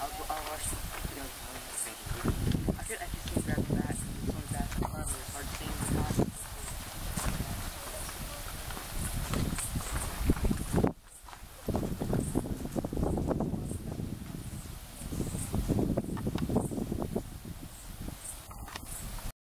I'll, I'll watch